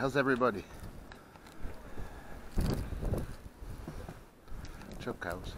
How's everybody? Chop cows.